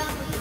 감사합니다.